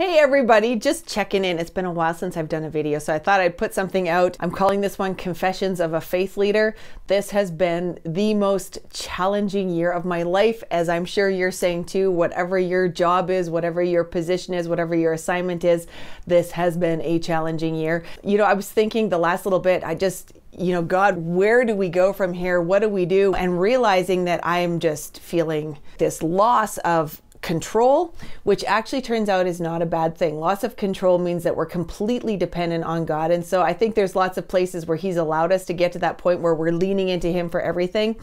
Hey everybody, just checking in. It's been a while since I've done a video, so I thought I'd put something out. I'm calling this one Confessions of a Faith Leader. This has been the most challenging year of my life, as I'm sure you're saying too. Whatever your job is, whatever your position is, whatever your assignment is, this has been a challenging year. You know, I was thinking the last little bit, I just, you know, God, where do we go from here? What do we do? And realizing that I'm just feeling this loss of control, which actually turns out is not a bad thing. Loss of control means that we're completely dependent on God. And so I think there's lots of places where He's allowed us to get to that point where we're leaning into Him for everything.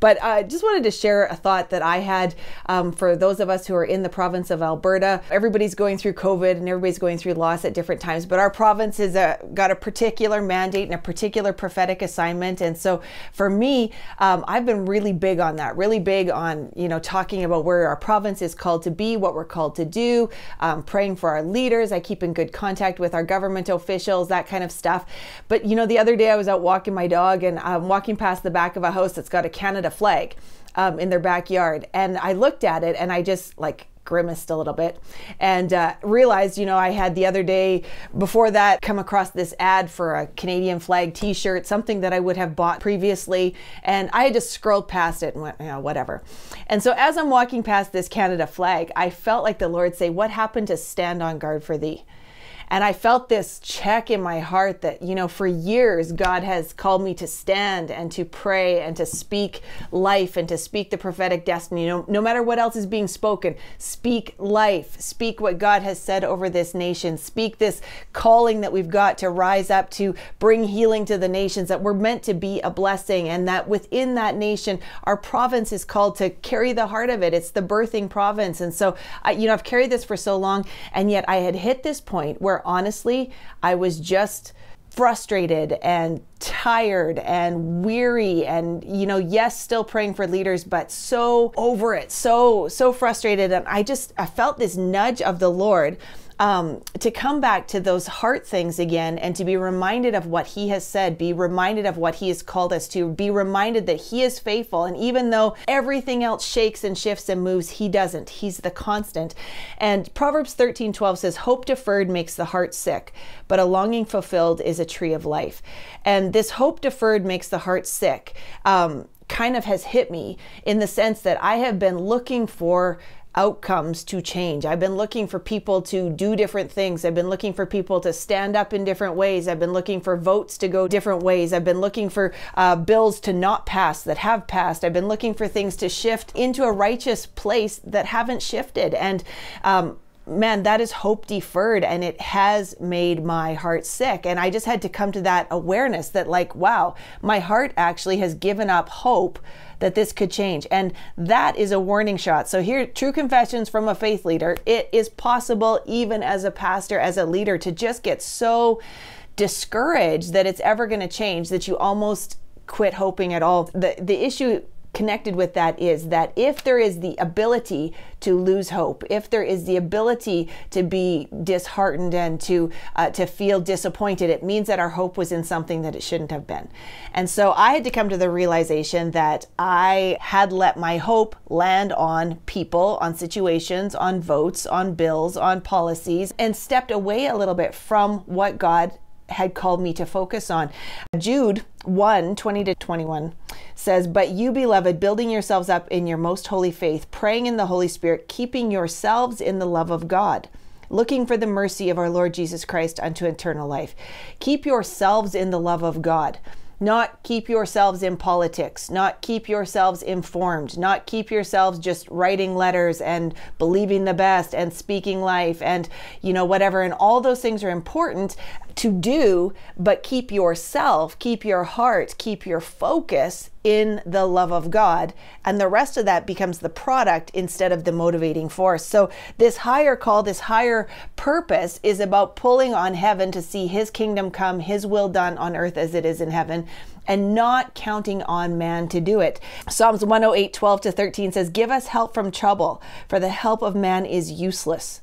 But I just wanted to share a thought that I had um, for those of us who are in the province of Alberta. Everybody's going through COVID and everybody's going through loss at different times, but our province has uh, got a particular mandate and a particular prophetic assignment. And so for me, um, I've been really big on that, really big on, you know, talking about where our province is called to be, what we're called to do, um, praying for our leaders. I keep in good contact with our government officials, that kind of stuff. But, you know, the other day I was out walking my dog and I'm walking past the back of a house that's got a Canada Canada flag um, in their backyard. And I looked at it and I just like grimaced a little bit and uh, realized, you know, I had the other day before that come across this ad for a Canadian flag t shirt, something that I would have bought previously. And I had just scrolled past it and went, you know, whatever. And so as I'm walking past this Canada flag, I felt like the Lord say, What happened to stand on guard for thee? And I felt this check in my heart that, you know, for years, God has called me to stand and to pray and to speak life and to speak the prophetic destiny. Know, no matter what else is being spoken, speak life, speak what God has said over this nation, speak this calling that we've got to rise up to bring healing to the nations, that we're meant to be a blessing, and that within that nation, our province is called to carry the heart of it. It's the birthing province. And so, I, you know, I've carried this for so long, and yet I had hit this point where honestly, I was just frustrated and tired and weary and you know yes still praying for leaders but so over it so so frustrated. And i just i felt this nudge of the lord um, to come back to those heart things again and to be reminded of what He has said, be reminded of what He has called us to, be reminded that He is faithful. And even though everything else shakes and shifts and moves, He doesn't. He's the constant. And Proverbs 13 12 says, Hope deferred makes the heart sick, but a longing fulfilled is a tree of life. And this hope deferred makes the heart sick. Um, kind of has hit me in the sense that I have been looking for outcomes to change. I've been looking for people to do different things. I've been looking for people to stand up in different ways. I've been looking for votes to go different ways. I've been looking for uh, bills to not pass that have passed. I've been looking for things to shift into a righteous place that haven't shifted. And um, man, that is hope deferred and it has made my heart sick. And I just had to come to that awareness that, like, wow, my heart actually has given up hope that this could change. And that is a warning shot. So, here, true confessions from a faith leader. It is possible, even as a pastor, as a leader, to just get so discouraged that it's ever going to change that you almost quit hoping at all. The, the issue connected with that is that if there is the ability to lose hope, if there is the ability to be disheartened and to uh, to feel disappointed, it means that our hope was in something that it shouldn't have been. And so I had to come to the realization that I had let my hope land on people, on situations, on votes, on bills, on policies, and stepped away a little bit from what God had called me to focus on. Jude 1 20 to 21 says, But you, beloved, building yourselves up in your most holy faith, praying in the Holy Spirit, keeping yourselves in the love of God looking for the mercy of our Lord Jesus Christ unto eternal life. Keep yourselves in the love of God not keep yourselves in politics, not keep yourselves informed, not keep yourselves just writing letters and believing the best and speaking life and, you know, whatever. And all those things are important to do, but keep yourself, keep your heart, keep your focus in the love of God. And the rest of that becomes the product instead of the motivating force. So, this higher call, this higher purpose is about pulling on heaven to see His kingdom come, His will done on earth as it is in heaven and not counting on man to do it. Psalms 108, 12 to 13 says, Give us help from trouble, for the help of man is useless.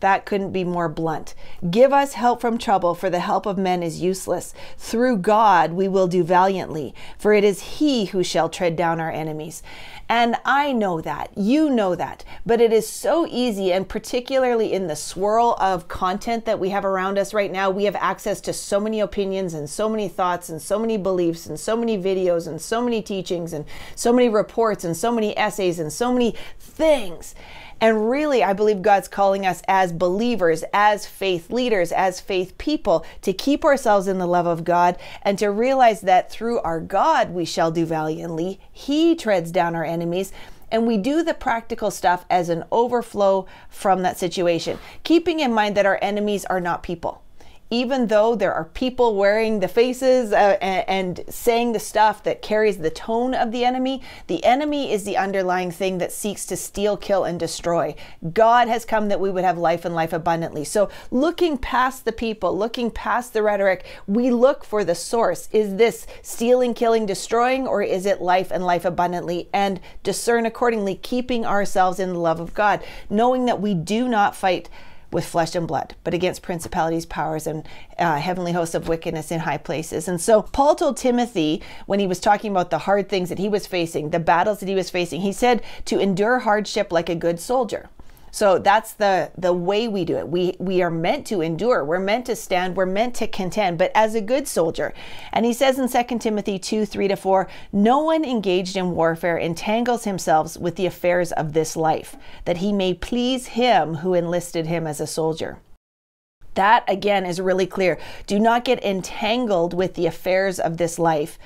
That couldn't be more blunt. Give us help from trouble, for the help of men is useless. Through God we will do valiantly, for it is He who shall tread down our enemies. And I know that. You know that. But it is so easy, and particularly in the swirl of content that we have around us right now, we have access to so many opinions and so many thoughts and so many beliefs and so many videos and so many teachings and so many reports and so many essays and so many things. And really, I believe God's calling us as believers, as faith leaders, as faith people to keep ourselves in the love of God and to realize that through our God we shall do valiantly. He treads down our enemies. And we do the practical stuff as an overflow from that situation, keeping in mind that our enemies are not people even though there are people wearing the faces uh, and, and, saying the stuff that carries the tone of the enemy, the enemy is the underlying thing that seeks to steal, kill, and destroy. God has come that we would have life and life abundantly. So, looking past the people, looking past the rhetoric, we look for the source. Is this stealing, killing, destroying, or is it life and life abundantly? And discern accordingly, keeping ourselves in the love of God, knowing that we do not fight with flesh and blood, but against principalities, powers, and uh, heavenly hosts of wickedness in high places. And so Paul told Timothy when he was talking about the hard things that he was facing, the battles that he was facing, he said to endure hardship like a good soldier. So that's the the way we do it. We we are meant to endure. We're meant to stand. We're meant to contend, but as a good soldier. And he says in 2 Timothy 2, 3 to 4, no one engaged in warfare entangles himself with the affairs of this life, that he may please him who enlisted him as a soldier. That again is really clear. Do not get entangled with the affairs of this life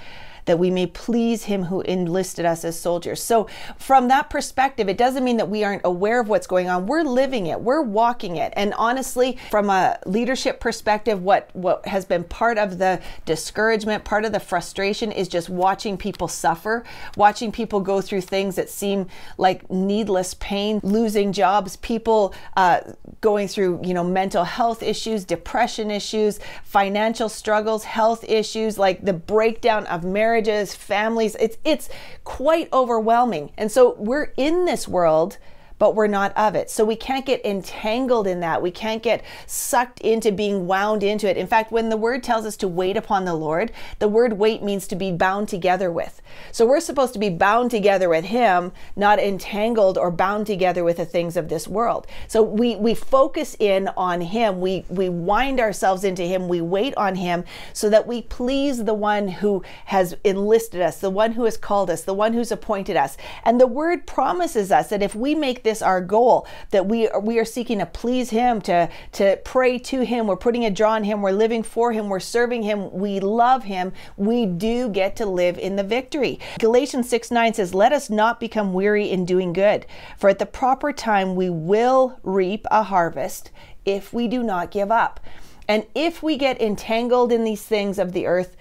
that we may please him who enlisted us as soldiers. So, from that perspective, it doesn't mean that we aren't aware of what's going on. We're living it, we're walking it. And honestly, from a leadership perspective, what, what has been part of the discouragement, part of the frustration is just watching people suffer, watching people go through things that seem like needless pain, losing jobs, people uh, going through, you know, mental health issues, depression issues, financial struggles, health issues, like the breakdown of marriage marriages, families. It's it's quite overwhelming. And so we're in this world but we're not of it. So we can't get entangled in that. We can't get sucked into being wound into it. In fact, when the word tells us to wait upon the Lord, the word wait means to be bound together with. So we're supposed to be bound together with Him, not entangled or bound together with the things of this world. So we we focus in on Him. We we wind ourselves into Him. We wait on Him so that we please the one who has enlisted us, the one who has called us, the one who's appointed us. And the word promises us that if we make this our goal that we are, we are seeking to please him to to pray to him. We're putting a draw on him. We're living for him. We're serving him. We love him. We do get to live in the victory. Galatians 6 9 says let us not become weary in doing good for at the proper time we will reap a harvest if we do not give up. And if we get entangled in these things of the earth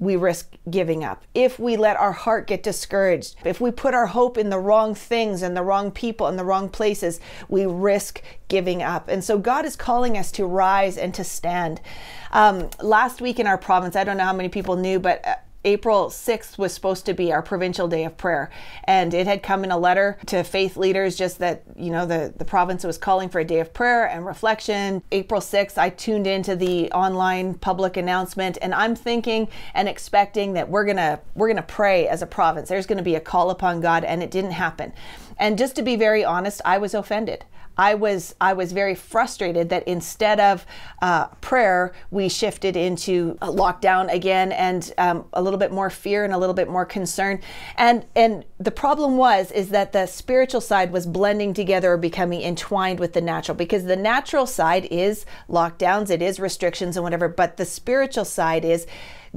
we risk giving up. If we let our heart get discouraged, if we put our hope in the wrong things and the wrong people and the wrong places, we risk giving up. And so God is calling us to rise and to stand. Um, last week in our province, I don't know how many people knew, but uh, April 6th was supposed to be our provincial day of prayer. And it had come in a letter to faith leaders just that, you know, the, the province was calling for a day of prayer and reflection. April 6th, I tuned into the online public announcement and I'm thinking and expecting that we're gonna we're gonna pray as a province. There's gonna be a call upon God, and it didn't happen. And just to be very honest, I was offended. I was I was very frustrated that instead of uh, prayer, we shifted into a lockdown again and um, a little bit more fear and a little bit more concern. And and the problem was is that the spiritual side was blending together or becoming entwined with the natural because the natural side is lockdowns, it is restrictions and whatever, but the spiritual side is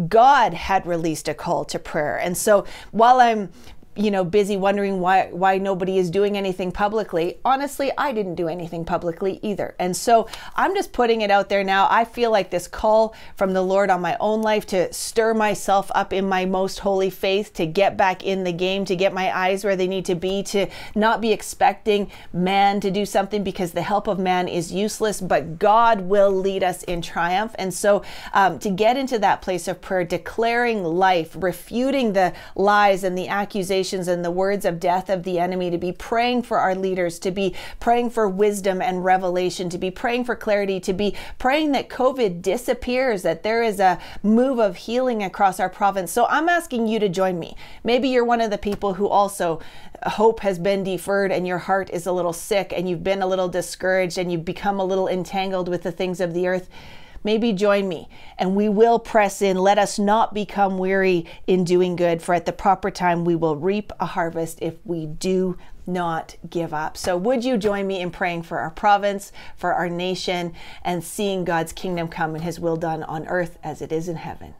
God had released a call to prayer. And so while I'm you know busy wondering why why nobody is doing anything publicly. Honestly i didn't do anything publicly either. And so i'm just putting it out there now. I feel like this call from the lord on my own life to stir myself up in my most holy faith to get back in the game to get my eyes where they need to be to not be expecting man to do something because the help of man is useless but god will lead us in triumph. And so um, to get into that place of prayer declaring life refuting the lies and the accusations and the words of death of the enemy, to be praying for our leaders, to be praying for wisdom and revelation, to be praying for clarity, to be praying that COVID disappears, that there is a move of healing across our province. So I'm asking you to join me. Maybe you're one of the people who also uh, hope has been deferred and your heart is a little sick and you've been a little discouraged and you've become a little entangled with the things of the earth maybe join me and we will press in. Let us not become weary in doing good, for at the proper time we will reap a harvest if we do not give up. So, would you join me in praying for our province, for our nation, and seeing God's kingdom come and his will done on earth as it is in heaven?